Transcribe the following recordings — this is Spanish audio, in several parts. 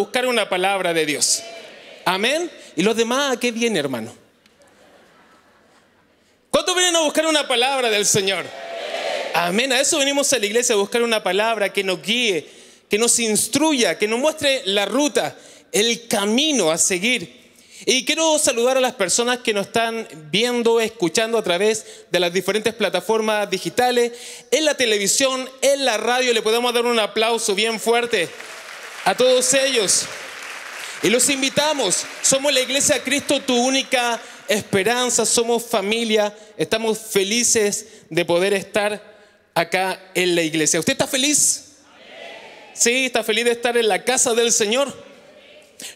buscar una palabra de Dios. Amén. ¿Y los demás a qué vienen, hermano? ¿Cuántos vienen a buscar una palabra del Señor? Amén. A eso venimos a la iglesia, a buscar una palabra que nos guíe, que nos instruya, que nos muestre la ruta, el camino a seguir. Y quiero saludar a las personas que nos están viendo, escuchando a través de las diferentes plataformas digitales, en la televisión, en la radio. Le podemos dar un aplauso bien fuerte a todos ellos. Y los invitamos. Somos la Iglesia Cristo, tu única esperanza. Somos familia. Estamos felices de poder estar acá en la iglesia. ¿Usted está feliz? Sí, está feliz de estar en la casa del Señor.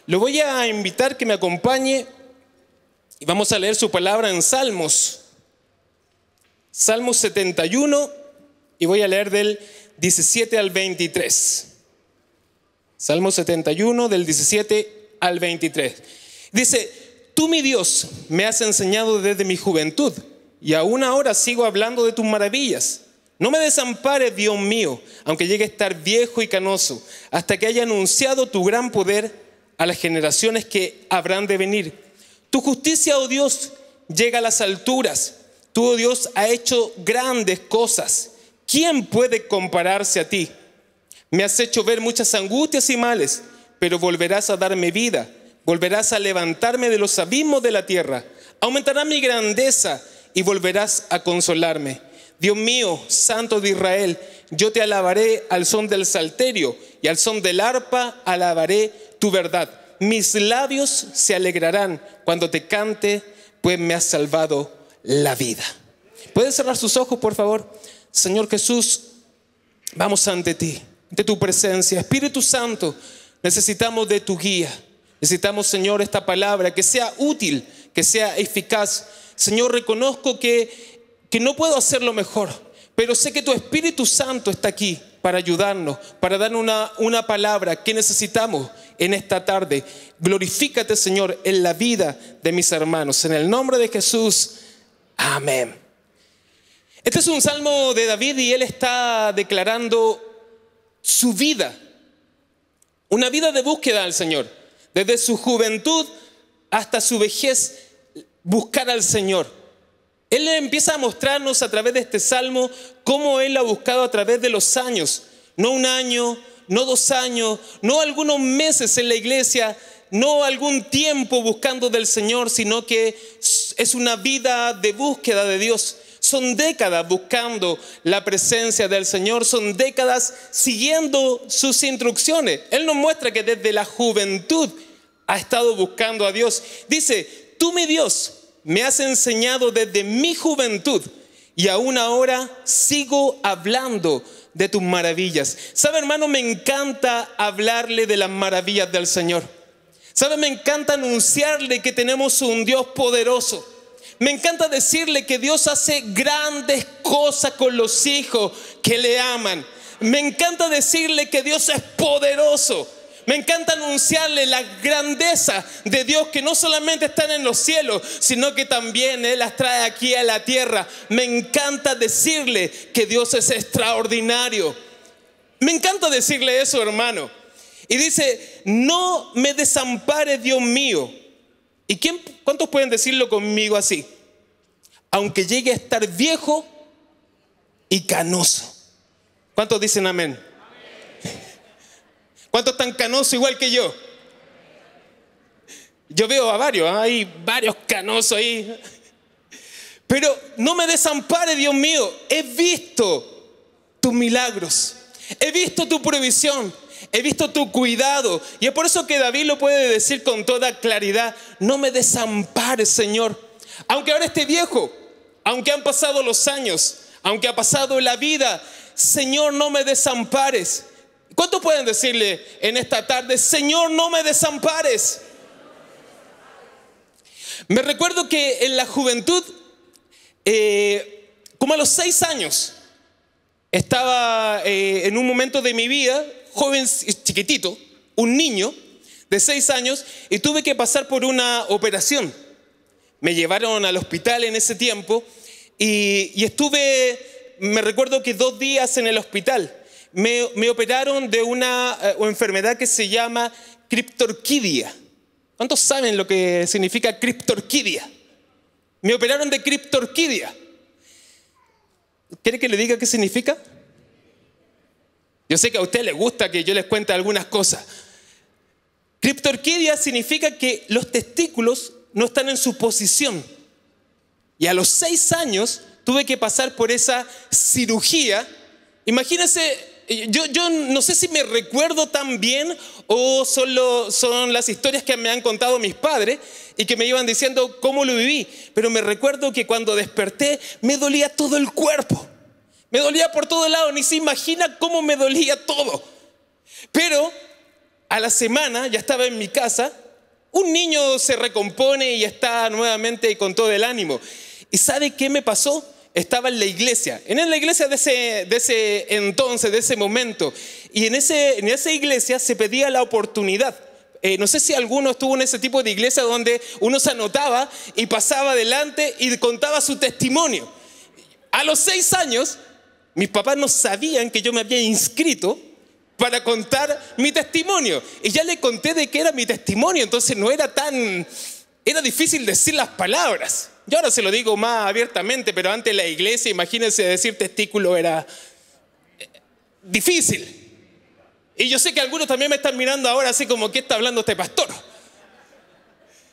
Lo voy a invitar que me acompañe y vamos a leer su palabra en Salmos. Salmos 71 y voy a leer del 17 al 23. Salmos 71 del 17 al 23. Dice, tú mi Dios me has enseñado desde mi juventud y aún ahora sigo hablando de tus maravillas. No me desampares, Dios mío, aunque llegue a estar viejo y canoso, hasta que haya anunciado tu gran poder a las generaciones que habrán de venir. Tu justicia, oh Dios, llega a las alturas. Tú, oh Dios, ha hecho grandes cosas. ¿Quién puede compararse a ti? Me has hecho ver muchas angustias y males, pero volverás a darme vida. Volverás a levantarme de los abismos de la tierra. Aumentará mi grandeza y volverás a consolarme. Dios mío, Santo de Israel, yo te alabaré al son del salterio y al son del arpa alabaré tu verdad. Mis labios se alegrarán cuando te cante, pues me has salvado la vida. ¿Pueden cerrar sus ojos, por favor? Señor Jesús, vamos ante ti, de tu presencia. Espíritu Santo, necesitamos de tu guía. Necesitamos, Señor, esta palabra que sea útil, que sea eficaz. Señor, reconozco que, que no puedo hacerlo mejor, pero sé que tu Espíritu Santo está aquí para ayudarnos, para dar una, una palabra que necesitamos en esta tarde. Glorifícate, Señor, en la vida de mis hermanos. En el nombre de Jesús. Amén. Este es un salmo de David y él está declarando su vida. Una vida de búsqueda al Señor. Desde su juventud hasta su vejez, buscar al Señor. Él empieza a mostrarnos a través de este salmo cómo Él ha buscado a través de los años. No un año, no dos años, no algunos meses en la iglesia, no algún tiempo buscando del Señor, sino que es una vida de búsqueda de Dios. Son décadas buscando la presencia del Señor, son décadas siguiendo sus instrucciones. Él nos muestra que desde la juventud ha estado buscando a Dios. Dice, tú mi Dios me has enseñado desde mi juventud y aún ahora sigo hablando de tus maravillas. ¿Sabe, hermano? Me encanta hablarle de las maravillas del Señor. ¿Sabe? Me encanta anunciarle que tenemos un Dios poderoso. Me encanta decirle que Dios hace grandes cosas con los hijos que le aman. Me encanta decirle que Dios es poderoso. Me encanta anunciarle la grandeza de Dios que no solamente están en los cielos, sino que también Él las trae aquí a la tierra. Me encanta decirle que Dios es extraordinario. Me encanta decirle eso, hermano. Y dice, no me desampare, Dios mío. ¿Y quién, cuántos pueden decirlo conmigo así? Aunque llegue a estar viejo y canoso. ¿Cuántos dicen amén? ¿Cuántos están canosos igual que yo? Yo veo a varios, ¿ah? hay varios canosos ahí. Pero no me desampare, Dios mío. He visto tus milagros. He visto tu provisión. He visto tu cuidado. Y es por eso que David lo puede decir con toda claridad. No me desampares, Señor. Aunque ahora esté viejo, aunque han pasado los años, aunque ha pasado la vida, Señor, no me desampares. ¿Cuántos pueden decirle en esta tarde, Señor, no me desampares? Me recuerdo que en la juventud, eh, como a los seis años, estaba eh, en un momento de mi vida, joven, chiquitito, un niño de seis años, y tuve que pasar por una operación. Me llevaron al hospital en ese tiempo y, estuve, me recuerdo que dos días en el hospital me, operaron de una eh, enfermedad que se llama criptorquidia. ¿Cuántos saben lo que significa criptorquidia? Me operaron de criptorquidia. ¿Quiere que le diga qué significa? Yo sé que a usted le gusta que yo les cuente algunas cosas. Criptorquidia significa que los testículos no están en su posición. Y a los seis años tuve que pasar por esa cirugía. Imagínense, yo, yo no sé si me recuerdo tan bien o solo son las historias que me han contado mis padres y que me iban diciendo cómo lo viví. Pero me recuerdo que cuando desperté me dolía todo el cuerpo. Me dolía por todo lado, ni se imagina cómo me dolía todo. Pero a la semana ya estaba en mi casa, un niño se recompone y está nuevamente con todo el ánimo. ¿Y sabe qué me pasó? Estaba en la iglesia, en la iglesia de ese, de ese entonces, de ese momento. Y en, ese, en esa iglesia se pedía la oportunidad. Eh, no sé si alguno estuvo en ese tipo de iglesia donde uno se anotaba y pasaba adelante y contaba su testimonio. A los seis años, mis papás no sabían que yo me había inscrito para contar mi testimonio. Y ya le conté de qué era mi testimonio, entonces no era tan, era difícil decir las palabras. Yo ahora se lo digo más abiertamente, pero antes la iglesia, imagínense decir testículo era eh, difícil. Y yo sé que algunos también me están mirando ahora así como, ¿qué está hablando este pastor?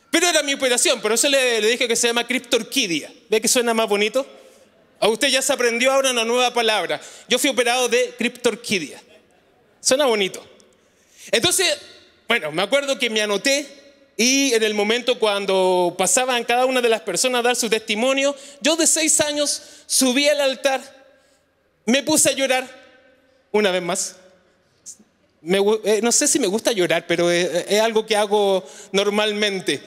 Pero era mi operación, por eso le, dije que se llama criptorquidia. ¿Ve que suena más bonito? A usted ya se aprendió ahora una nueva palabra. Yo fui operado de criptorquidia. Suena bonito. Entonces, bueno, me acuerdo que me anoté y en el momento cuando pasaban cada una de las personas a dar su testimonio, yo de seis años subí al altar, me puse a llorar una vez más. Eh, no sé si me gusta llorar, pero es, es algo que hago normalmente.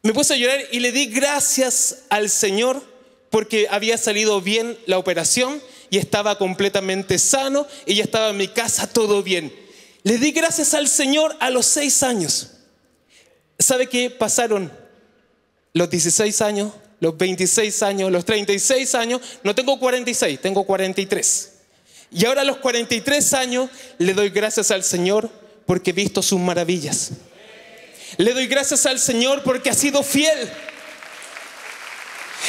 Me puse a llorar y le di gracias al Señor porque había salido bien la operación y estaba completamente sano y ya estaba en mi casa todo bien. Le di gracias al Señor a los seis años. ¿Sabe qué pasaron los 16 años, los 26 años, los 36 años? No tengo 46, tengo 43. Y ahora a los 43 años le doy gracias al Señor porque he visto sus maravillas. Le doy gracias al Señor porque ha sido fiel.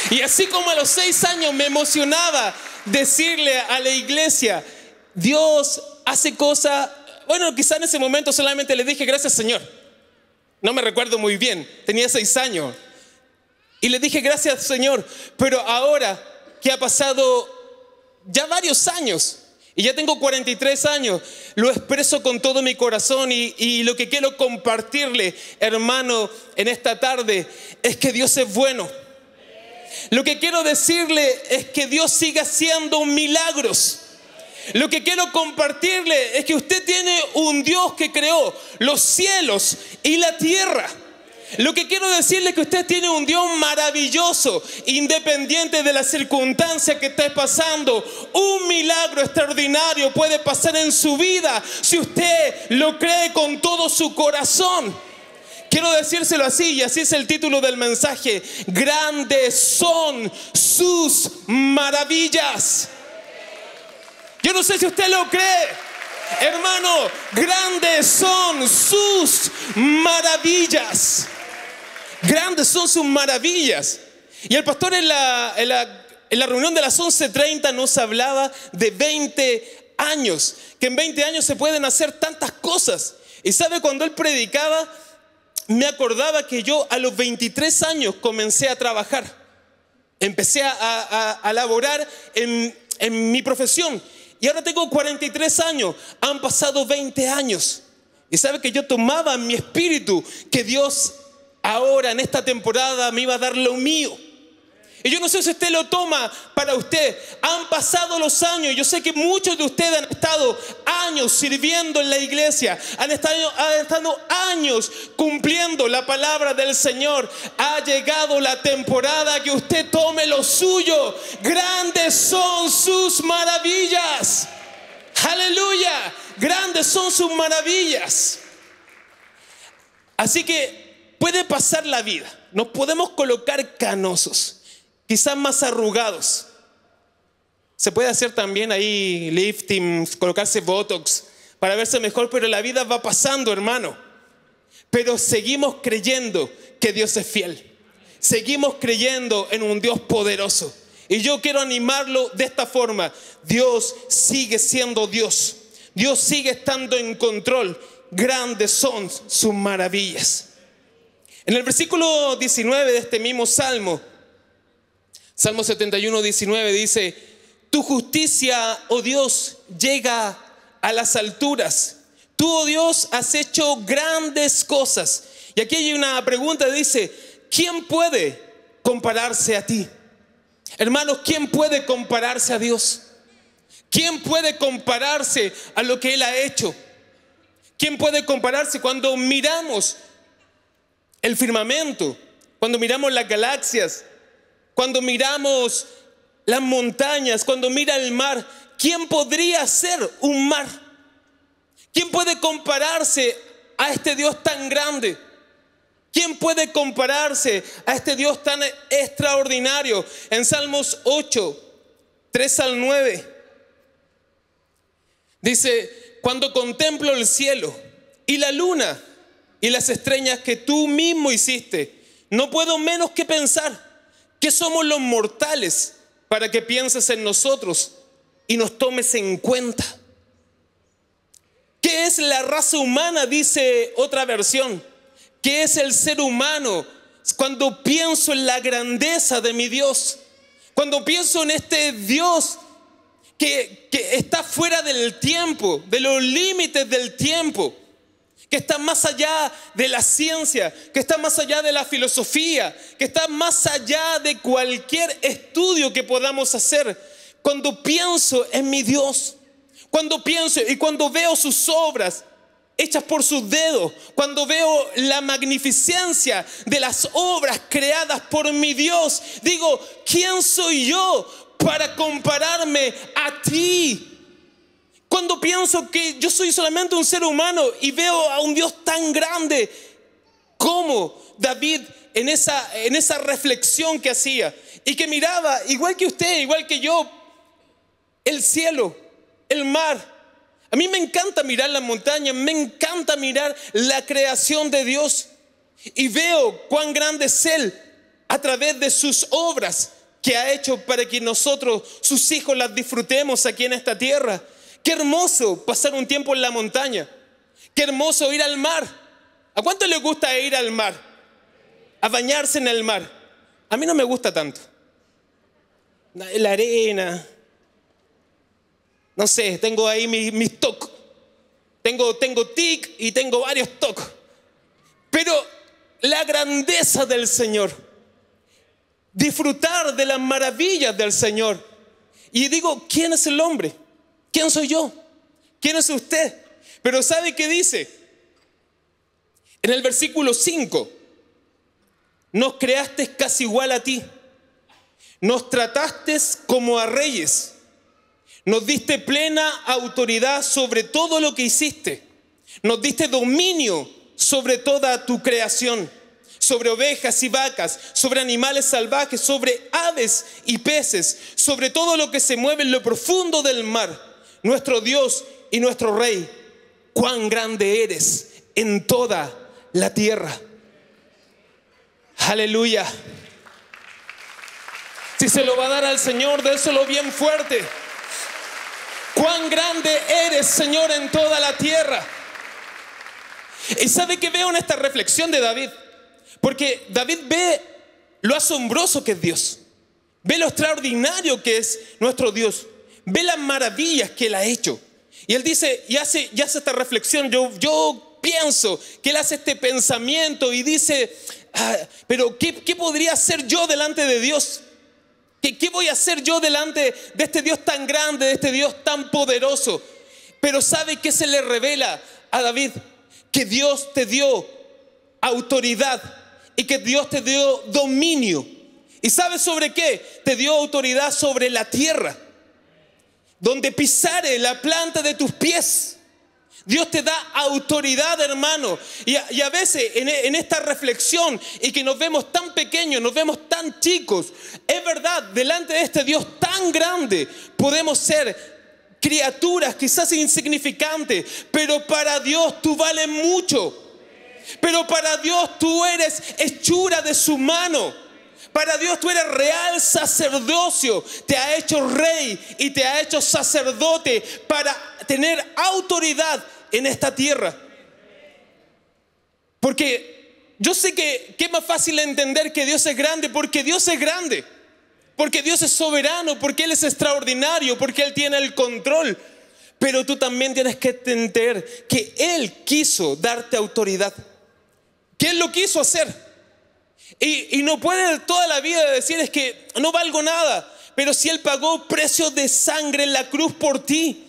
Y así como a los 6 años me emocionaba decirle a la iglesia, Dios hace cosas, bueno, quizá en ese momento solamente le dije gracias Señor. No me recuerdo muy bien, tenía seis años. Y le dije, gracias Señor, pero ahora que ha pasado ya varios años, y ya tengo 43 años, lo expreso con todo mi corazón y, y, lo que quiero compartirle, hermano, en esta tarde es que Dios es bueno. Lo que quiero decirle es que Dios sigue haciendo milagros. Lo que quiero compartirle es que usted tiene un Dios que creó los cielos y la tierra. Lo que quiero decirle es que usted tiene un Dios maravilloso, independiente de la circunstancia que esté pasando. Un milagro extraordinario puede pasar en su vida si usted lo cree con todo su corazón. Quiero decírselo así, y así es el título del mensaje. Grandes son sus maravillas. Yo no sé si usted lo cree. Hermano, grandes son sus maravillas. Grandes son sus maravillas. Y el pastor en la, reunión de las 11.30 nos hablaba de 20 años, que en 20 años se pueden hacer tantas cosas. Y sabe, cuando él predicaba, me acordaba que yo a los 23 años comencé a trabajar. Empecé a, a, laborar en, en mi profesión. Y ahora tengo 43 años, han pasado 20 años. Y sabe que yo tomaba mi espíritu que Dios ahora en esta temporada me iba a dar lo mío. Y yo no sé si usted lo toma para usted. Han pasado los años. Yo sé que muchos de ustedes han estado años sirviendo en la iglesia. Han estado, años cumpliendo la palabra del Señor. Ha llegado la temporada que usted tome lo suyo. Grandes son sus maravillas. Aleluya. Grandes son sus maravillas. Así que puede pasar la vida. Nos podemos colocar canosos quizás más arrugados. Se puede hacer también ahí lifting, colocarse botox para verse mejor, pero la vida va pasando, hermano. pero seguimos creyendo que Dios es fiel. Seguimos creyendo en un Dios poderoso. Y yo quiero animarlo de esta forma. Dios sigue siendo Dios. Dios sigue estando en control. Grandes son sus maravillas. En el versículo 19 de este mismo Salmo, Salmo 71, 19 dice, tu justicia, oh Dios, llega a las alturas. Tú, oh Dios, has hecho grandes cosas. Y aquí hay una pregunta, dice, ¿quién puede compararse a ti? Hermanos, ¿quién puede compararse a Dios? ¿Quién puede compararse a lo que Él ha hecho? ¿Quién puede compararse cuando miramos el firmamento, cuando miramos las galaxias, cuando miramos las montañas, cuando mira el mar? ¿Quién podría ser un mar? ¿Quién puede compararse a este Dios tan grande? ¿Quién puede compararse a este Dios tan extraordinario? En Salmos 8, 3 al 9, dice, cuando contemplo el cielo y la luna y las estrellas que tú mismo hiciste, no puedo menos que pensar que somos los mortales para que pienses en nosotros y nos tomes en cuenta. ¿Qué es la raza humana? Dice otra versión ¿Qué es el ser humano? Cuando pienso en la grandeza de mi Dios, cuando pienso en este Dios que, que está fuera del tiempo, de los límites del tiempo, que está más allá de la ciencia, que está más allá de la filosofía, que está más allá de cualquier estudio que podamos hacer. Cuando pienso en mi Dios, cuando pienso y cuando veo sus obras, hechas por sus dedos, cuando veo la magnificencia de las obras creadas por mi Dios, digo, ¿quién soy yo para compararme a ti? Cuando pienso que yo soy solamente un ser humano y veo a un Dios tan grande, como David en esa, en esa reflexión que hacía y que miraba, igual que usted, igual que yo, el cielo, el mar, a mí me encanta mirar la montaña, me encanta mirar la creación de Dios. Y veo cuán grande es Él a través de sus obras que ha hecho para que nosotros, sus hijos, las disfrutemos aquí en esta tierra. Qué hermoso pasar un tiempo en la montaña. Qué hermoso ir al mar. ¿A cuánto le gusta ir al mar? A bañarse en el mar. A mí no me gusta tanto. La arena, no sé, tengo ahí mis, mis Tengo, tengo tic y tengo varios toc. Pero la grandeza del Señor, disfrutar de las maravillas del Señor. Y digo, ¿quién es el hombre? ¿Quién soy yo? ¿Quién es usted? Pero ¿sabe qué dice? En el versículo 5, nos creaste casi igual a ti, nos trataste como a reyes nos diste plena autoridad sobre todo lo que hiciste. Nos diste dominio sobre toda tu creación, sobre ovejas y vacas, sobre animales salvajes, sobre aves y peces, sobre todo lo que se mueve en lo profundo del mar. Nuestro Dios y nuestro Rey, cuán grande eres en toda la tierra. Aleluya. Si se lo va a dar al Señor, déselo bien fuerte. Cuán grande eres, Señor, en toda la tierra. Y sabe que veo en esta reflexión de David, porque David ve lo asombroso que es Dios, ve lo extraordinario que es nuestro Dios, ve las maravillas que él ha hecho. Y él dice, y hace, y hace esta reflexión, yo, yo pienso que él hace este pensamiento y dice, ah, pero ¿qué, ¿qué podría hacer yo delante de Dios? ¿Qué, voy a hacer yo delante de este Dios tan grande, de este Dios tan poderoso? Pero ¿sabe qué se le revela a David? Que Dios te dio autoridad y que Dios te dio dominio. ¿Y sabe sobre qué? Te dio autoridad sobre la tierra, donde pisare la planta de tus pies. Dios te da autoridad, hermano. Y a, veces en, en, esta reflexión y que nos vemos tan pequeños, nos vemos tan chicos, es verdad, delante de este Dios tan grande podemos ser criaturas quizás insignificantes, pero para Dios tú vales mucho. Pero para Dios tú eres hechura de su mano. Para Dios tú eres real sacerdocio. Te ha hecho rey y te ha hecho sacerdote para tener autoridad en esta tierra. Porque yo sé que, que es más fácil entender que Dios es grande porque Dios es grande. Porque Dios es soberano, porque Él es extraordinario, porque Él tiene el control. Pero tú también tienes que entender que Él quiso darte autoridad. Que Él lo quiso hacer. Y, no puede toda la vida decir es que no valgo nada. Pero si Él pagó precio de sangre en la cruz por ti,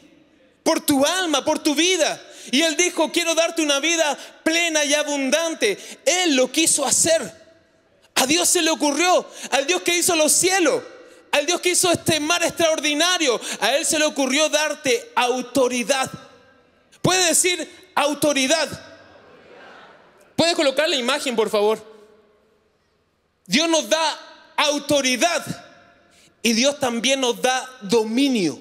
por tu alma, por tu vida. Y Él dijo, quiero darte una vida plena y abundante. Él lo quiso hacer. A Dios se le ocurrió, al Dios que hizo los cielos, al Dios que hizo este mar extraordinario, a Él se le ocurrió darte autoridad. Puede decir autoridad. Puede colocar la imagen, por favor. Dios nos da autoridad y Dios también nos da dominio.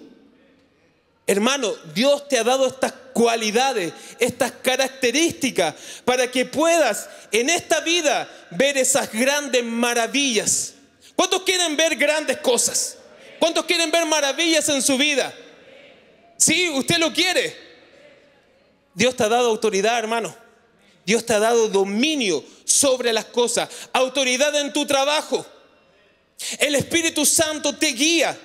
Hermano, Dios te ha dado estas cualidades, estas características, para que puedas en esta vida ver esas grandes maravillas. ¿Cuántos quieren ver grandes cosas? ¿Cuántos quieren ver maravillas en su vida? Sí, usted lo quiere. Dios te ha dado autoridad, hermano. Dios te ha dado dominio sobre las cosas, autoridad en tu trabajo. El Espíritu Santo te guía.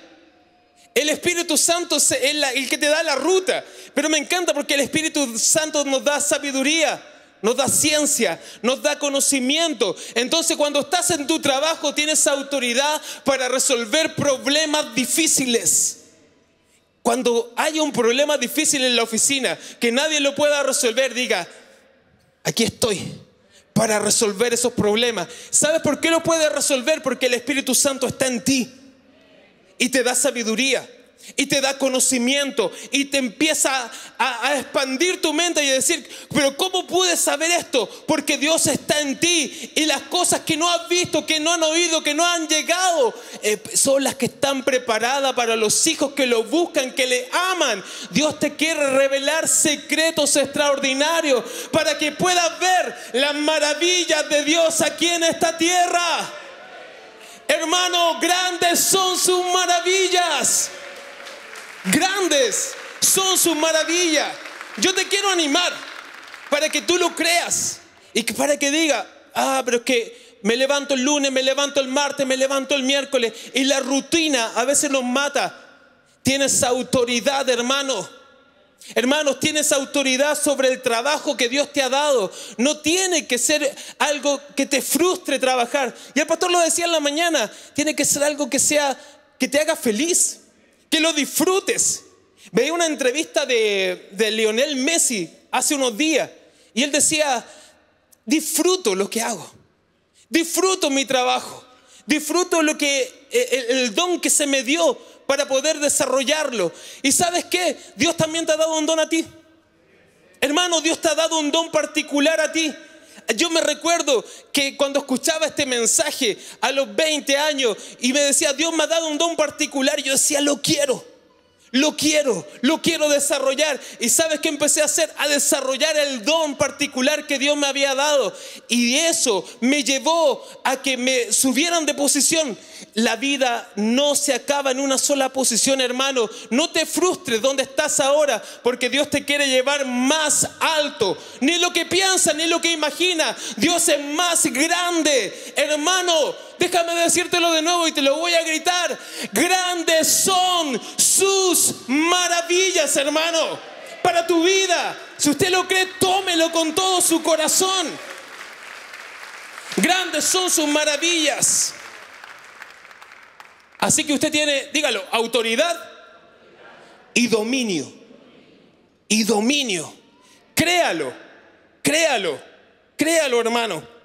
El Espíritu Santo es el que te da la ruta. Pero me encanta porque el Espíritu Santo nos da sabiduría, nos da ciencia, nos da conocimiento. Entonces cuando estás en tu trabajo tienes autoridad para resolver problemas difíciles. Cuando haya un problema difícil en la oficina que nadie lo pueda resolver, diga, aquí estoy para resolver esos problemas. ¿Sabes por qué lo puede resolver? Porque el Espíritu Santo está en ti y te da sabiduría y te da conocimiento y te empieza a, expandir tu mente y a decir, pero ¿cómo puedes saber esto? Porque Dios está en ti y las cosas que no has visto, que no han oído, que no han llegado, eh, son las que están preparadas para los hijos que lo buscan, que le aman. Dios te quiere revelar secretos extraordinarios para que puedas ver las maravillas de Dios aquí en esta tierra. Hermano, grandes son sus maravillas. Grandes son sus maravillas. Yo te quiero animar para que tú lo creas y para que diga, ah, pero es que me levanto el lunes, me levanto el martes, me levanto el miércoles y la rutina a veces nos mata. Tienes autoridad, hermano. Hermanos, tienes autoridad sobre el trabajo que Dios te ha dado. No tiene que ser algo que te frustre trabajar. Y el pastor lo decía en la mañana, tiene que ser algo que sea que te haga feliz, que lo disfrutes. Veía una entrevista de, Lionel Messi hace unos días y él decía, disfruto lo que hago, disfruto mi trabajo, disfruto lo que el don que se me dio para poder desarrollarlo. ¿Y sabes qué? Dios también te ha dado un don a ti. Hermano, Dios te ha dado un don particular a ti. Yo me recuerdo que cuando escuchaba este mensaje a los 20 años y me decía, Dios me ha dado un don particular, yo decía, lo quiero. Lo quiero, lo quiero desarrollar. ¿Y sabes qué empecé a hacer? A desarrollar el don particular que Dios me había dado. Y eso me llevó a que me subieran de posición. La vida no se acaba en una sola posición, hermano. No te frustres donde estás ahora, porque Dios te quiere llevar más alto. Ni lo que piensa, ni lo que imagina. Dios es más grande. Hermano, déjame decírtelo de nuevo y te lo voy a gritar. Grandes son sus maravillas, hermano, para tu vida. Si usted lo cree, tómelo con todo su corazón. Grandes son sus maravillas. Así que usted tiene, dígalo, autoridad y dominio. Y dominio. Créalo, créalo, créalo hermano.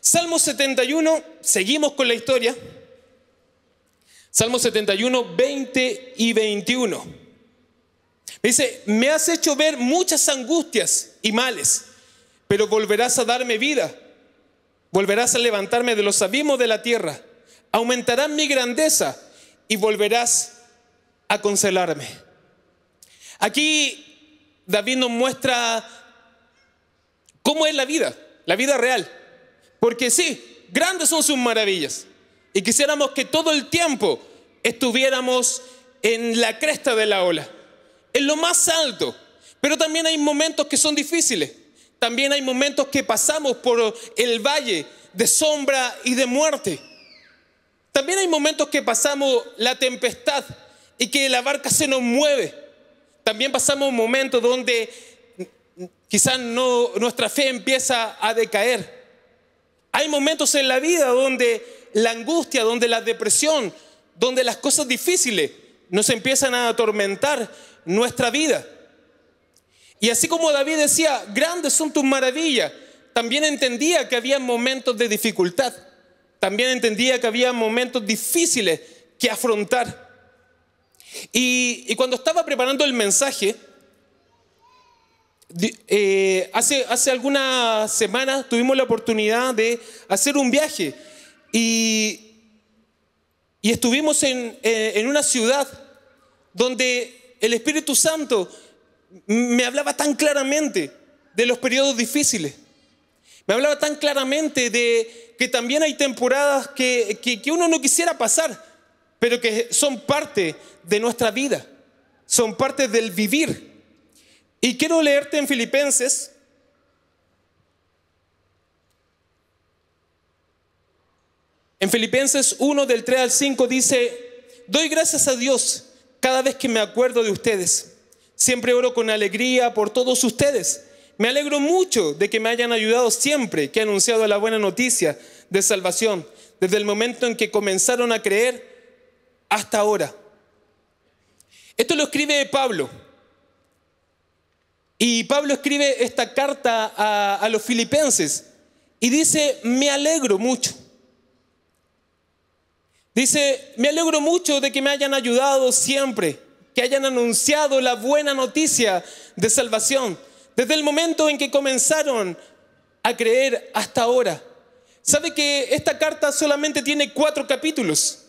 Salmo 71, seguimos con la historia. Salmo 71, 20 y 21. Dice, me has hecho ver muchas angustias y males, pero volverás a darme vida. Volverás a levantarme de los abismos de la tierra aumentará mi grandeza y volverás a consolarme. Aquí David nos muestra cómo es la vida. la vida real. Porque sí, grandes son sus maravillas. Y quisiéramos que todo el tiempo estuviéramos en la cresta de la ola, en lo más alto. Pero también hay momentos que son difíciles. También hay momentos que pasamos por el valle de sombra y de muerte. También hay momentos que pasamos la tempestad y que la barca se nos mueve. También pasamos momentos donde quizás nuestra fe empieza a decaer. Hay momentos en la vida donde la angustia, donde la depresión, donde las cosas difíciles nos empiezan a atormentar nuestra vida. Y así como David decía, grandes son tus maravillas, también entendía que había momentos de dificultad, también entendía que había momentos difíciles que afrontar. Y, cuando estaba preparando el mensaje, eh, hace, hace algunas semanas tuvimos la oportunidad de hacer un viaje y, estuvimos en, eh, en una ciudad donde el Espíritu Santo me hablaba tan claramente de los periodos difíciles. Me hablaba tan claramente de que también hay temporadas que, que, uno no quisiera pasar, pero que son parte de nuestra vida, son parte del vivir. Y quiero leerte en Filipenses En Filipenses 1 del 3 al 5 dice, doy gracias a Dios cada vez que me acuerdo de ustedes. Siempre oro con alegría por todos ustedes. Me alegro mucho de que me hayan ayudado siempre que he anunciado la buena noticia de salvación, desde el momento en que comenzaron a creer hasta ahora. Esto lo escribe Pablo. Y Pablo escribe esta carta a, los filipenses y dice, me alegro mucho. Dice, me alegro mucho de que me hayan ayudado siempre, que hayan anunciado la buena noticia de salvación, desde el momento en que comenzaron a creer hasta ahora. ¿Sabe que esta carta solamente tiene cuatro capítulos?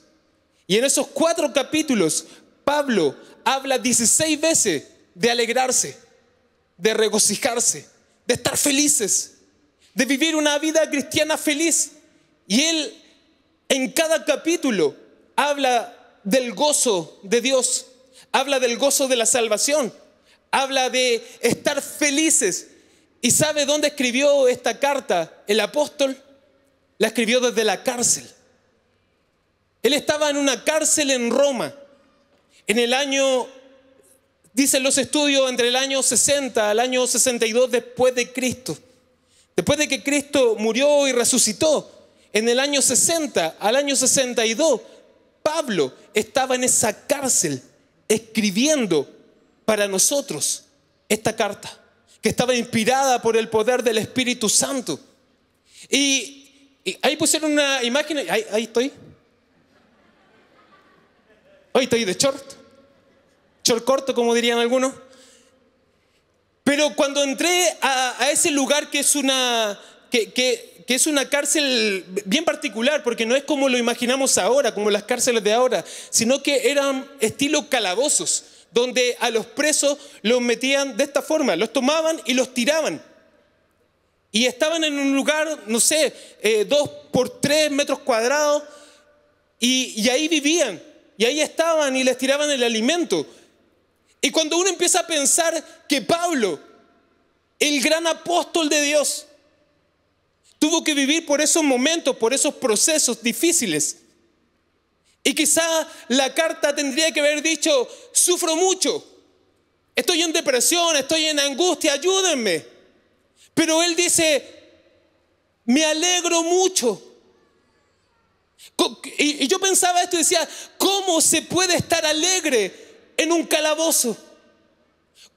Y en esos cuatro capítulos, Pablo habla 16 veces de alegrarse, de regocijarse, de estar felices, de vivir una vida cristiana feliz. Y él en cada capítulo habla del gozo de Dios, habla del gozo de la salvación, habla de estar felices. ¿Y sabe dónde escribió esta carta el apóstol? La escribió desde la cárcel. Él estaba en una cárcel en Roma, en el año, dicen los estudios, entre el año 60 al año 62 después de Cristo. Después de que Cristo murió y resucitó, en el año 60 al año 62, Pablo estaba en esa cárcel escribiendo para nosotros esta carta, que estaba inspirada por el poder del Espíritu Santo. Y, ahí pusieron una imagen, ahí, estoy. Hoy estoy de short, short corto como dirían algunos. Pero cuando entré a, ese lugar que es una, que, es una cárcel bien particular, porque no es como lo imaginamos ahora, como las cárceles de ahora, sino que eran estilo calabozos, donde a los presos los metían de esta forma, los tomaban y los tiraban. Y estaban en un lugar, no sé, eh, dos por tres metros cuadrados, y ahí vivían, y ahí estaban y les tiraban el alimento. Y cuando uno empieza a pensar que Pablo, el gran apóstol de Dios, Tuvo que vivir por esos momentos, por esos procesos difíciles. Y quizá la carta tendría que haber dicho, sufro mucho, estoy en depresión, estoy en angustia, ayúdenme. Pero él dice, me alegro mucho. Y yo pensaba esto y decía, ¿cómo se puede estar alegre en un calabozo?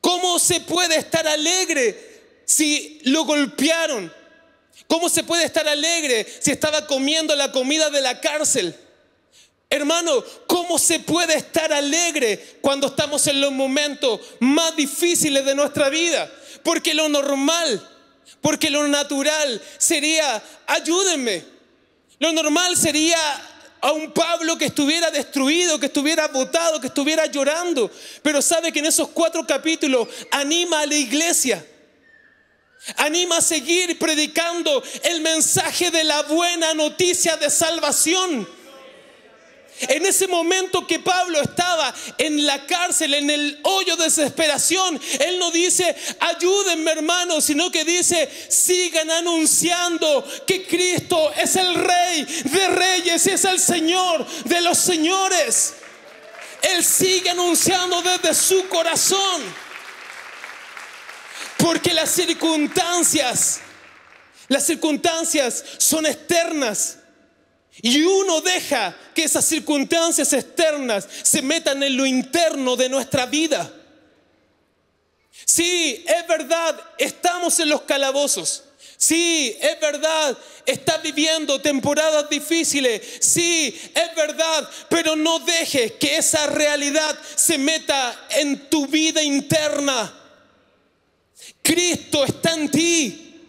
¿Cómo se puede estar alegre si lo golpearon? ¿Cómo se puede estar alegre si estaba comiendo la comida de la cárcel? Hermano, ¿cómo se puede estar alegre cuando estamos en los momentos más difíciles de nuestra vida? Porque lo normal, porque lo natural sería, ayúdenme. Lo normal sería a un Pablo que estuviera destruido, que estuviera botado, que estuviera llorando. Pero sabe que en esos cuatro capítulos anima a la iglesia Anima a seguir predicando el mensaje de la buena noticia de salvación. En ese momento que Pablo estaba en la cárcel, en el hoyo de desesperación, él no dice, ayúdenme hermanos, sino que dice, sigan anunciando que Cristo es el rey de reyes y es el Señor de los señores. Él sigue anunciando desde su corazón. Porque las circunstancias, las circunstancias son externas. Y uno deja que esas circunstancias externas se metan en lo interno de nuestra vida. Sí, es verdad, estamos en los calabozos. Sí, es verdad, estás viviendo temporadas difíciles. Sí, es verdad, pero no dejes que esa realidad se meta en tu vida interna. Cristo está en ti.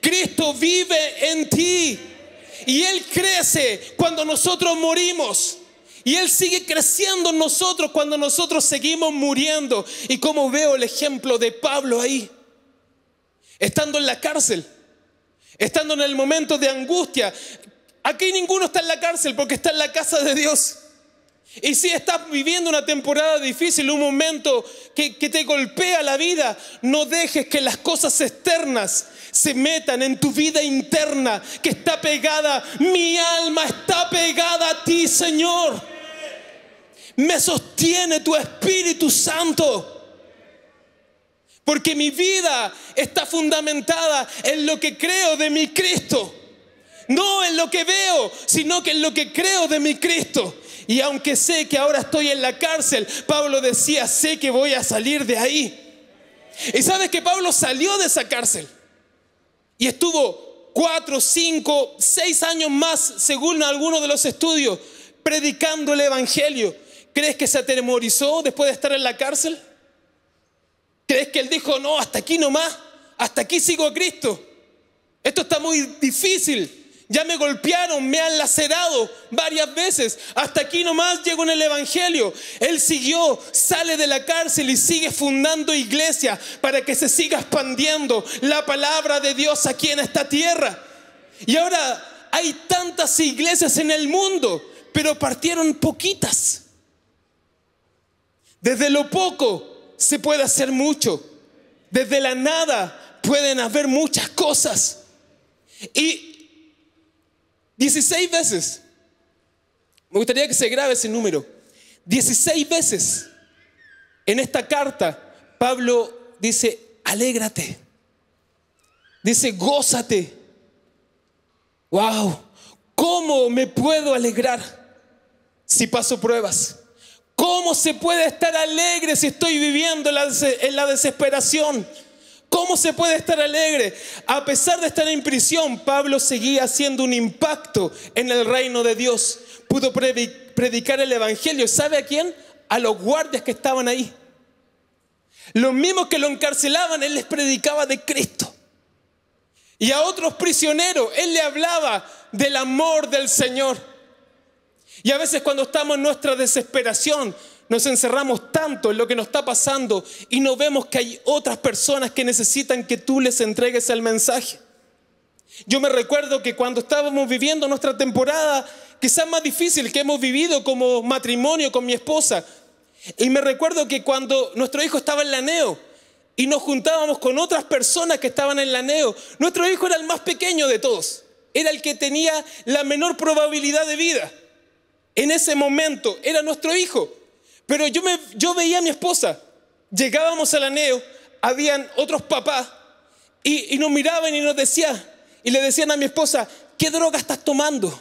Cristo vive en ti. Y Él crece cuando nosotros morimos. Y Él sigue creciendo en nosotros cuando nosotros seguimos muriendo. Y como veo el ejemplo de Pablo ahí, estando en la cárcel, estando en el momento de angustia. Aquí ninguno está en la cárcel porque está en la casa de Dios. Y si estás viviendo una temporada difícil, un momento que, que, te golpea la vida, no dejes que las cosas externas se metan en tu vida interna que está pegada. Mi alma está pegada a ti, Señor. Me sostiene tu Espíritu Santo. Porque mi vida está fundamentada en lo que creo de mi Cristo. No en lo que veo, sino que en lo que creo de mi Cristo. Y aunque sé que ahora estoy en la cárcel, Pablo decía, sé que voy a salir de ahí. Y sabes que Pablo salió de esa cárcel. Y estuvo cuatro, cinco, seis años más, según algunos de los estudios, predicando el Evangelio. ¿Crees que se atemorizó después de estar en la cárcel? ¿Crees que él dijo, no, hasta aquí nomás, hasta aquí sigo a Cristo? Esto está muy difícil. Ya me golpearon, me han lacerado varias veces. Hasta aquí nomás llego en el Evangelio. Él siguió, sale de la cárcel y sigue fundando iglesia para que se siga expandiendo la palabra de Dios aquí en esta tierra. Y ahora hay tantas iglesias en el mundo, pero partieron poquitas. Desde lo poco se puede hacer mucho. Desde la nada pueden haber muchas cosas. Y 16 veces. Me gustaría que se grabe ese número. 16 veces en esta carta Pablo dice, alégrate. Dice, gózate. Wow, ¿cómo me puedo alegrar si paso pruebas? ¿Cómo se puede estar alegre si estoy viviendo en la desesperación? ¿Cómo se puede estar alegre? A pesar de estar en prisión, Pablo seguía haciendo un impacto en el reino de Dios. Pudo predicar el Evangelio. ¿Sabe a quién? A los guardias que estaban ahí. Los mismos que lo encarcelaban, él les predicaba de Cristo. Y a otros prisioneros, él le hablaba del amor del Señor. Y a veces cuando estamos en nuestra desesperación, nos encerramos tanto en lo que nos está pasando y no vemos que hay otras personas que necesitan que tú les entregues el mensaje. Yo me recuerdo que cuando estábamos viviendo nuestra temporada quizás más difícil que hemos vivido como matrimonio con mi esposa, y me recuerdo que cuando nuestro hijo estaba en la neo y nos juntábamos con otras personas que estaban en la neo, nuestro hijo era el más pequeño de todos, era el que tenía la menor probabilidad de vida. En ese momento era nuestro hijo. Pero yo, me, yo veía a mi esposa, llegábamos al aneo, habían otros papás y, nos miraban y nos decían, y le decían a mi esposa, ¿qué droga estás tomando?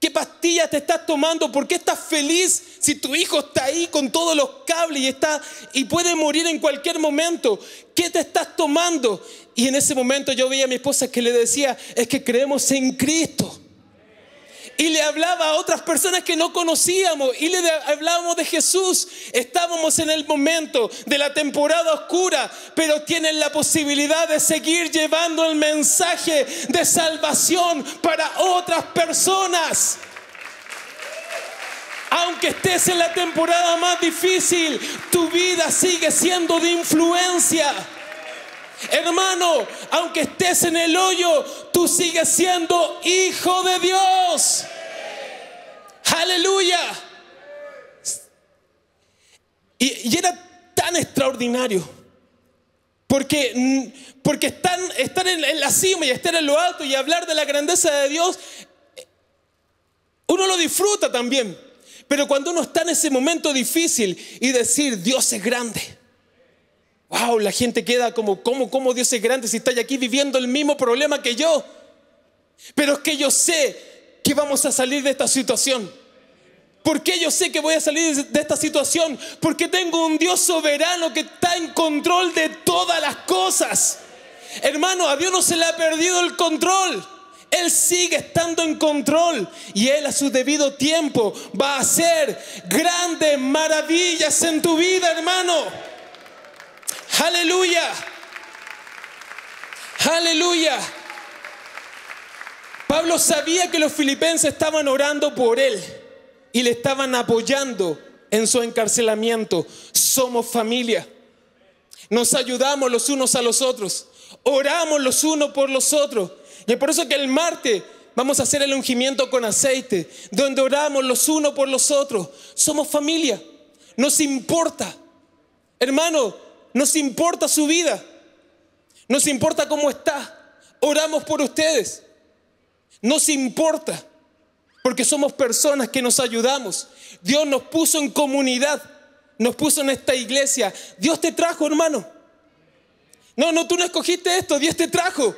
¿Qué pastillas te estás tomando? ¿Por qué estás feliz si tu hijo está ahí con todos los cables y está y puede morir en cualquier momento? ¿Qué te estás tomando? Y en ese momento yo veía a mi esposa que le decía, es que creemos en Cristo y le hablaba a otras personas que no conocíamos y le hablábamos de Jesús. Estábamos en el momento de la temporada oscura, pero tienen la posibilidad de seguir llevando el mensaje de salvación para otras personas. Aunque estés en la temporada más difícil, tu vida sigue siendo de influencia. Hermano, aunque estés en el hoyo, tú sigues siendo hijo de Dios. Aleluya. Y, era tan extraordinario. Porque, porque estar, estar en, en la cima y estar en lo alto y hablar de la grandeza de Dios, uno lo disfruta también. Pero cuando uno está en ese momento difícil y decir, Dios es grande. Wow, la gente queda como, ¿cómo, cómo Dios es grande si está aquí viviendo el mismo problema que yo? Pero es que yo sé que vamos a salir de esta situación. ¿Por qué yo sé que voy a salir de esta situación? Porque tengo un Dios soberano que está en control de todas las cosas. Hermano, a Dios no se le ha perdido el control. Él sigue estando en control y Él a su debido tiempo va a hacer grandes maravillas en tu vida, hermano. Aleluya. Aleluya. Pablo sabía que los filipenses estaban orando por Él y le estaban apoyando en su encarcelamiento. Somos familia. Nos ayudamos los unos a los otros. Oramos los unos por los otros. Y es por eso que el martes vamos a hacer el ungimiento con aceite, donde oramos los unos por los otros. Somos familia. Nos importa. Hermano, nos importa su vida. Nos importa cómo está. Oramos por ustedes. Nos importa. Porque somos personas que nos ayudamos. Dios nos puso en comunidad. Nos puso en esta iglesia. Dios te trajo, hermano. No, no, tú no escogiste esto. Dios te trajo.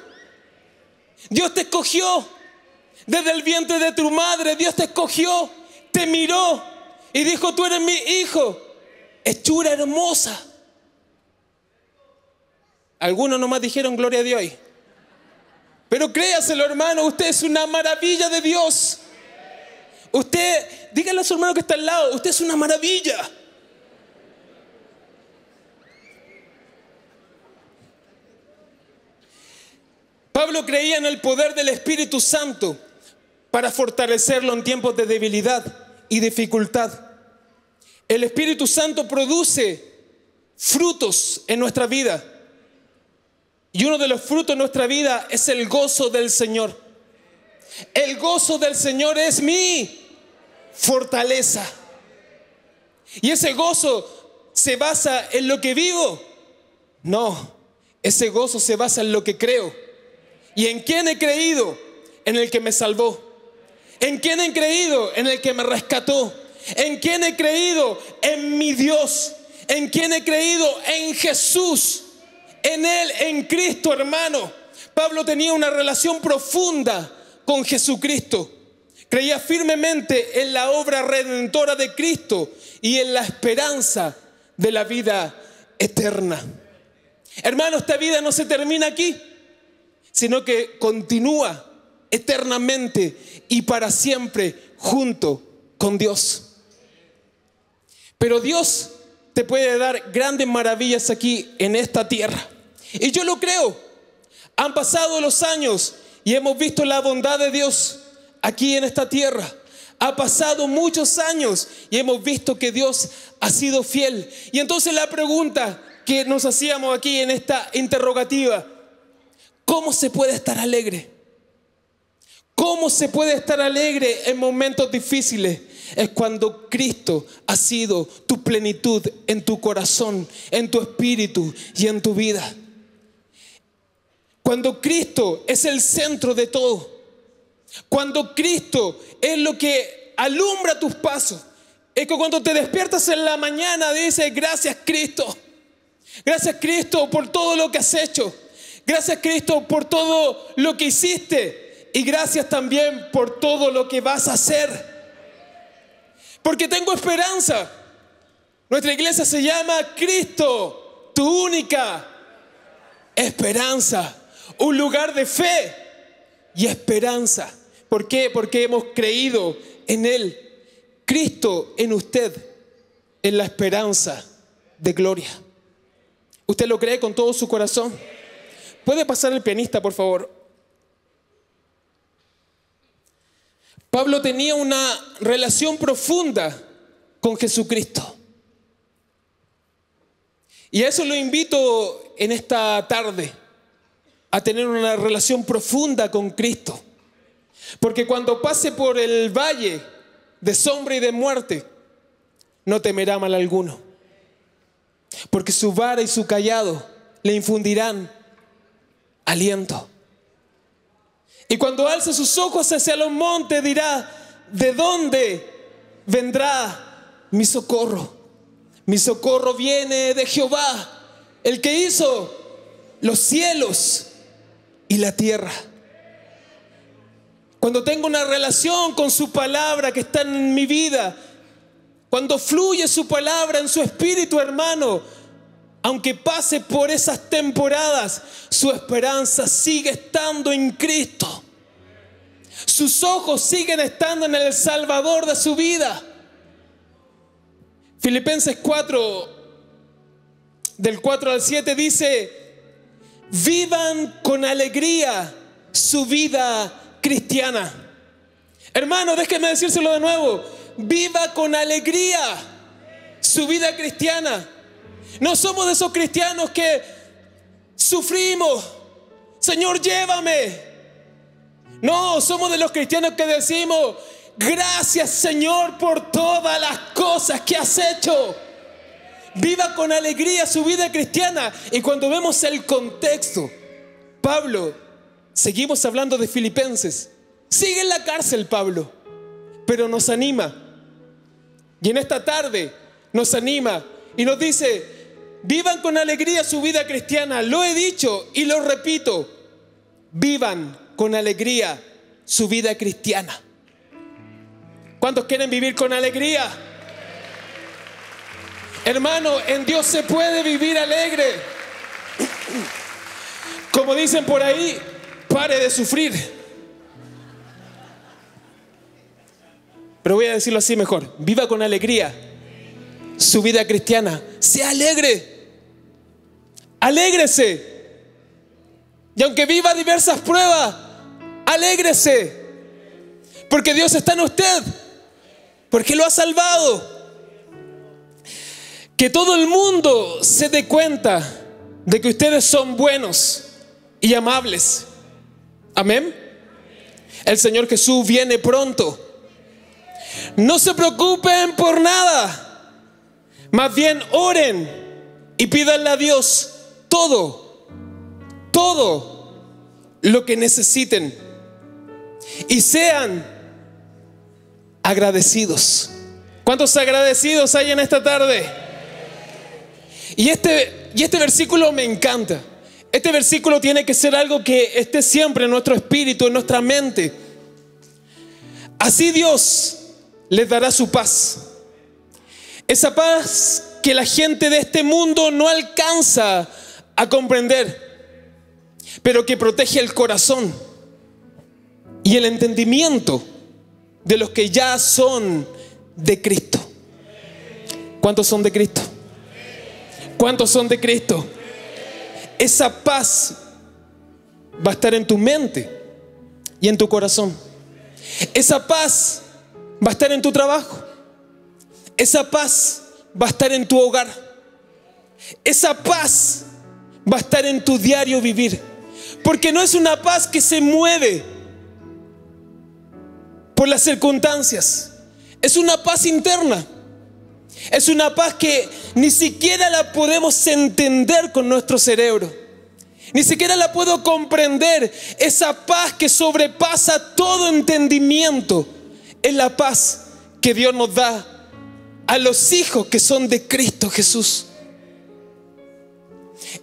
Dios te escogió desde el vientre de tu madre. Dios te escogió, te miró y dijo, tú eres mi hijo. Hechura hermosa. Algunos nomás dijeron gloria a Dios. Pero créaselo, hermano, usted es una maravilla de Dios. Usted, dígale a su hermano que está al lado, usted es una maravilla. Pablo creía en el poder del Espíritu Santo para fortalecerlo en tiempos de debilidad y dificultad. El Espíritu Santo produce frutos en nuestra vida. Y uno de los frutos de nuestra vida es el gozo del Señor. El gozo del Señor es mi fortaleza. Y ese gozo se basa en lo que vivo. No, ese gozo se basa en lo que creo. ¿Y en quién he creído? En el que me salvó. ¿En quién he creído? En el que me rescató. ¿En quién he creído? En mi Dios. ¿En quién he creído? En Jesús. En Él, en Cristo, hermano. Pablo tenía una relación profunda con Jesucristo. Creía firmemente en la obra redentora de Cristo y en la esperanza de la vida eterna. Hermano, esta vida no se termina aquí sino que continúa eternamente y para siempre junto con Dios. Pero Dios te puede dar grandes maravillas aquí en esta tierra. Y yo lo creo. Han pasado los años y hemos visto la bondad de Dios aquí en esta tierra. Ha pasado muchos años y hemos visto que Dios ha sido fiel. Y entonces la pregunta que nos hacíamos aquí en esta interrogativa, ¿Cómo se puede estar alegre? ¿Cómo se puede estar alegre en momentos difíciles? Es cuando Cristo ha sido tu plenitud en tu corazón, en tu espíritu y en tu vida. Cuando Cristo es el centro de todo. Cuando Cristo es lo que alumbra tus pasos. Es que cuando te despiertas en la mañana dices, gracias Cristo. Gracias Cristo por todo lo que has hecho. Gracias Cristo por todo lo que hiciste y gracias también por todo lo que vas a hacer. Porque tengo esperanza. Nuestra iglesia se llama Cristo, tu única esperanza. Un lugar de fe y esperanza. ¿Por qué? Porque hemos creído en Él. Cristo en usted, en la esperanza de gloria. ¿Usted lo cree con todo su corazón? ¿Puede pasar el pianista, por favor? Pablo tenía una relación profunda con Jesucristo. Y a eso lo invito en esta tarde, a tener una relación profunda con Cristo. Porque cuando pase por el valle de sombra y de muerte, no temerá mal alguno. Porque su vara y su callado le infundirán aliento. Y cuando alce sus ojos hacia los montes dirá, ¿de dónde vendrá mi socorro? Mi socorro viene de Jehová, el que hizo los cielos y la tierra. Cuando tengo una relación con su palabra que está en mi vida, cuando fluye su palabra en su espíritu, hermano, aunque pase por esas temporadas, su esperanza sigue estando en Cristo. Sus ojos siguen estando en el Salvador de su vida. Filipenses 4, del 4 al 7 dice, vivan con alegría su vida cristiana. Hermano, déjeme decírselo de nuevo, viva con alegría su vida cristiana. No somos de esos cristianos que sufrimos. Señor, llévame. No, somos de los cristianos que decimos, gracias Señor por todas las cosas que has hecho. Viva con alegría su vida cristiana. Y cuando vemos el contexto, Pablo, seguimos hablando de Filipenses, sigue en la cárcel Pablo, pero nos anima. Y en esta tarde nos anima y nos dice, Vivan con alegría su vida cristiana. Lo he dicho y lo repito. Vivan con alegría su vida cristiana. ¿Cuántos quieren vivir con alegría? Hermano, en Dios se puede vivir alegre. Como dicen por ahí, pare de sufrir. Pero voy a decirlo así mejor. Viva con alegría su vida cristiana. Sea alegre. Alégrese. Y aunque viva diversas pruebas, alégrese. Porque Dios está en usted. Porque lo ha salvado. Que todo el mundo se dé cuenta de que ustedes son buenos y amables. Amén. El Señor Jesús viene pronto. No se preocupen por nada. Más bien oren y pídanle a Dios todo, todo lo que necesiten. Y sean agradecidos. ¿Cuántos agradecidos hay en esta tarde? Y este, y este versículo me encanta. Este versículo tiene que ser algo que esté siempre en nuestro espíritu, en nuestra mente. Así Dios les dará su paz esa paz que la gente de este mundo no alcanza a comprender, pero que protege el corazón y el entendimiento de los que ya son de Cristo. ¿Cuántos son de Cristo? ¿Cuántos son de Cristo? Esa paz va a estar en tu mente y en tu corazón. Esa paz va a estar en tu trabajo. Esa paz va a estar en tu hogar. Esa paz va a estar en tu diario vivir. Porque no es una paz que se mueve por las circunstancias. Es una paz interna. Es una paz que ni siquiera la podemos entender con nuestro cerebro. Ni siquiera la puedo comprender. Esa paz que sobrepasa todo entendimiento. Es la paz que Dios nos da a los hijos que son de Cristo Jesús.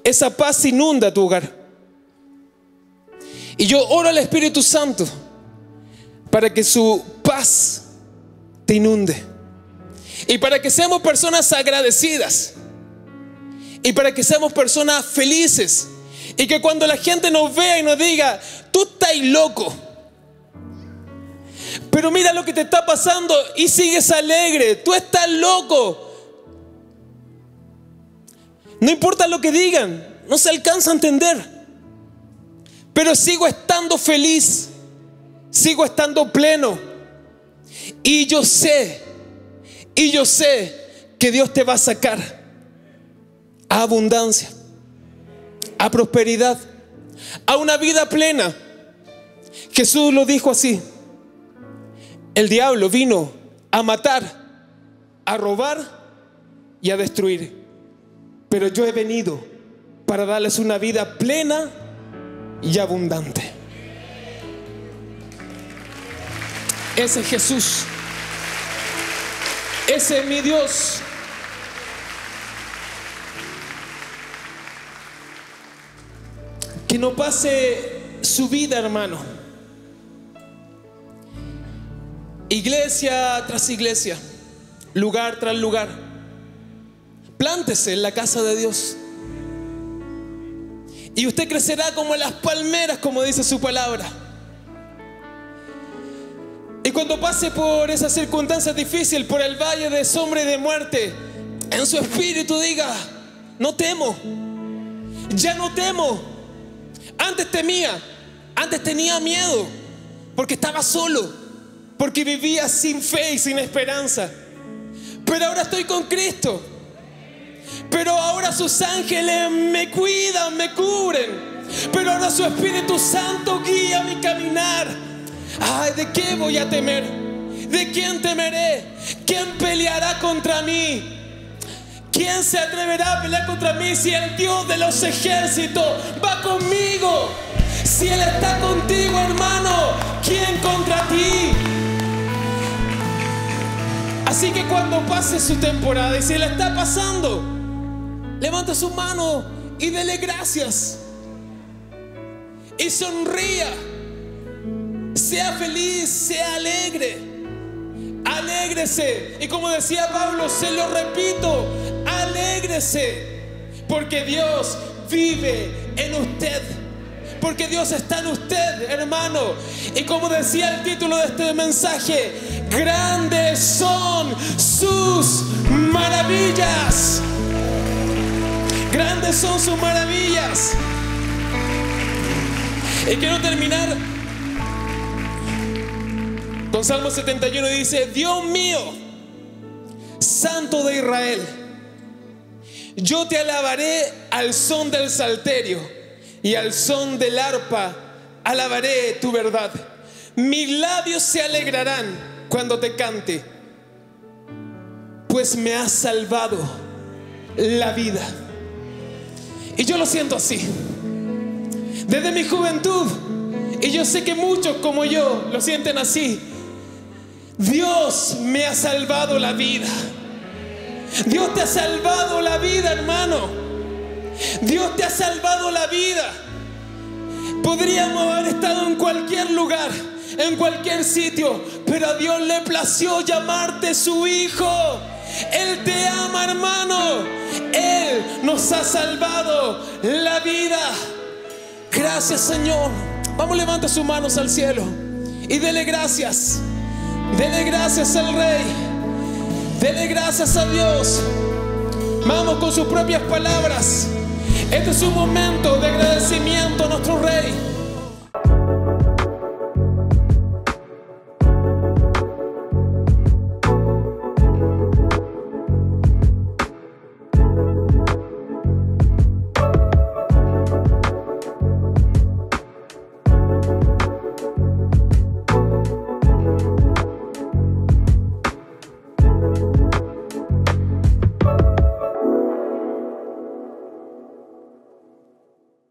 Esa paz inunda tu hogar. Y yo oro al Espíritu Santo para que su paz te inunde. Y para que seamos personas agradecidas. Y para que seamos personas felices. Y que cuando la gente nos vea y nos diga, tú estás loco. Pero mira lo que te está pasando y sigues alegre. Tú estás loco. No importa lo que digan, no se alcanza a entender. Pero sigo estando feliz. Sigo estando pleno. Y yo sé, y yo sé que Dios te va a sacar. a abundancia, a prosperidad, a una vida plena. Jesús lo dijo así. El diablo vino a matar, a robar y a destruir. Pero yo he venido para darles una vida plena y abundante. Ese es Jesús. Ese es mi Dios. Que no pase su vida, hermano. Iglesia tras iglesia, lugar tras lugar. Plántese en la casa de Dios. Y usted crecerá como las palmeras, como dice su palabra. Y cuando pase por esas circunstancias difíciles, por el valle de sombra y de muerte, en su espíritu diga, no temo, ya no temo. Antes temía, antes tenía miedo, porque estaba solo, porque vivía sin fe y sin esperanza. Pero ahora estoy con Cristo. Pero ahora sus ángeles me cuidan, me cubren. Pero ahora su Espíritu Santo guía mi caminar. Ay, ¿de qué voy a temer? ¿De quién temeré? ¿Quién peleará contra mí? ¿Quién se atreverá a pelear contra mí si el Dios de los ejércitos va conmigo? Si Él está contigo, hermano, ¿quién contra ti? Así que cuando pase su temporada y si Él está pasando, levanta su mano y dele gracias. Y sonría sea feliz, sea alegre. Alégrese. Y como decía Pablo, se lo repito, alégrese. Porque Dios vive en usted. Porque Dios está en usted, hermano. Y como decía el título de este mensaje, grandes son sus maravillas. Grandes son sus maravillas. Y quiero terminar con Salmo 71 dice, Dios mío, Santo de Israel, yo te alabaré al son del salterio y al son del arpa, alabaré tu verdad. Mis labios se alegrarán cuando te cante, pues me has salvado la vida. Y yo lo siento así. Desde mi juventud, y yo sé que muchos como yo lo sienten así, Dios me ha salvado la vida. Dios te ha salvado la vida, hermano. Dios te ha salvado la vida. Podríamos haber estado en cualquier lugar, en cualquier sitio, pero a Dios le plació llamarte su hijo. Él te ama, hermano. Él nos ha salvado la vida. Gracias, Señor. Vamos, levanta sus manos al cielo y dele gracias. Dele gracias al Rey. Dele gracias a Dios. Vamos con sus propias palabras. Este es un momento de agradecimiento a nuestro Rey.